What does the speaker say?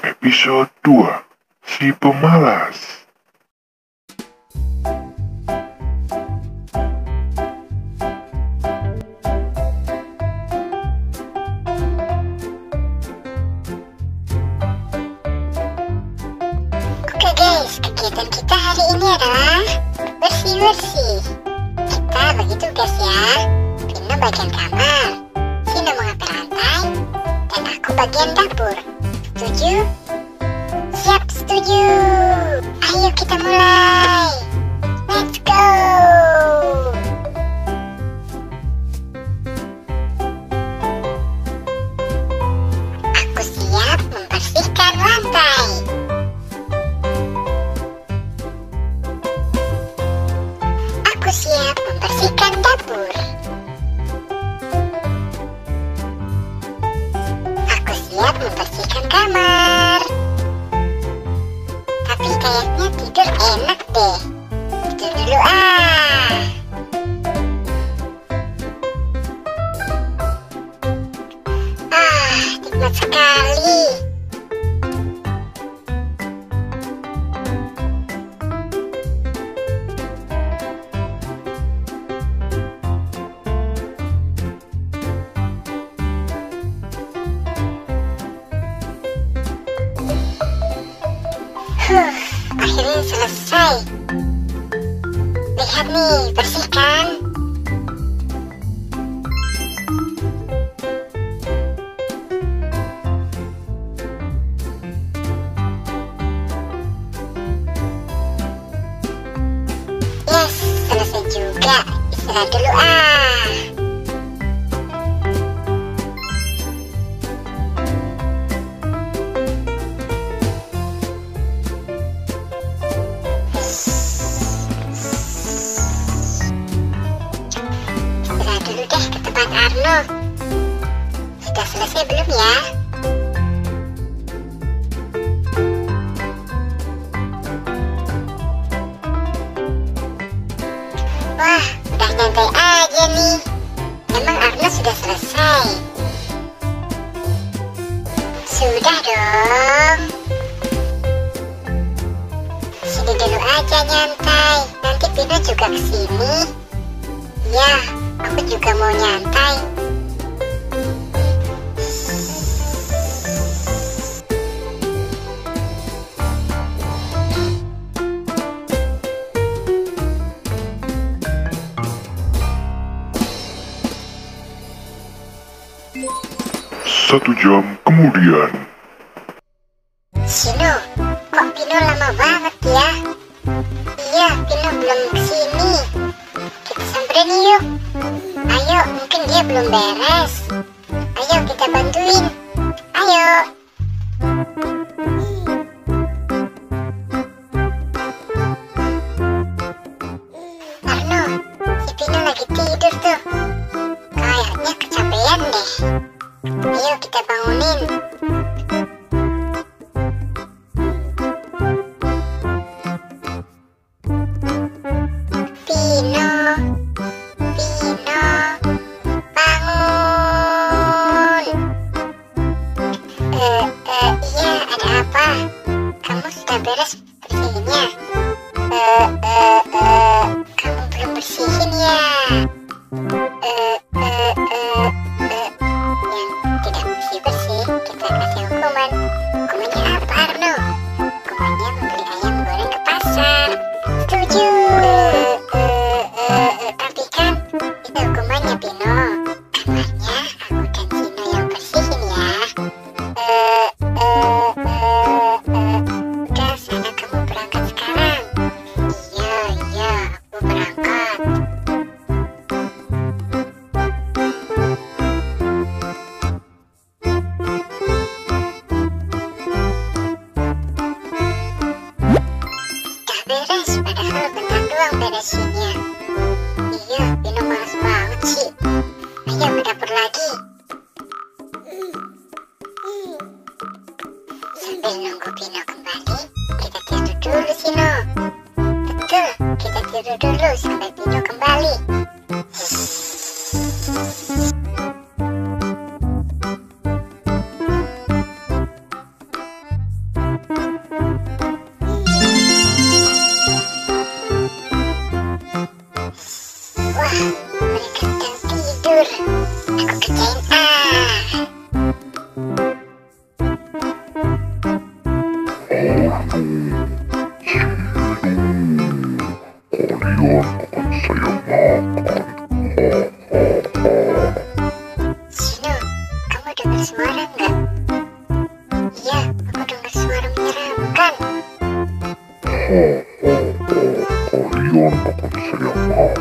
Episode 2 Si Pemalas Oke guys, kegiatan kita hari ini adalah bersih-bersih. Kita bagi tugas ya. Vino bagian kamar, Vino mengapa lantai, dan aku bagian dapur. Setuju? Siap, setuju. Ayo kita mulai. Let's go. Aku siap membersihkan lantai. Aku siap membersihkan dapur. Akhirnya selesai. Lihat nih, bersih kan? Yes, selesai juga. Istirahat dulu ah. Tempat Arno. Sudah selesai belum ya? Wah, udah nyantai aja nih. Emang Arno sudah selesai? Sudah dong. Sini dulu aja nyantai. Nanti Pino juga ke sini. Ya, aku juga mau nyantai. Satu jam kemudian Sino, kok Pino lama banget ya? Iya, Pino belum ke sini. Samperin yuk. Ayo, mungkin dia belum beres. Ayo kita bantuin. Ayo. Pino. Kamarnya aku dan Sino yang bersihin ya. Eh, eh, eh, eh, udah sana kamu berangkat sekarang. Iya, iya, aku berangkat. Udah beres, padahal bentar doang beresinnya. Iya, Pino malas banget Ayo ke dapur lagi. dengar suara nggak? Iya, aku dengar suara menyeramkan. Oh, oh, oh, kalian akan saya maaf.